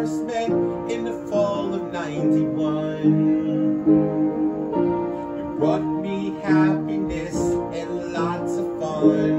first met in the fall of 91. You brought me happiness and lots of fun.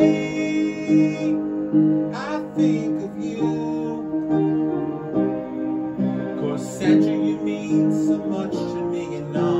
I think of you. Cause Sandra, you mean so much to me and all.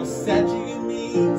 Você é de mim,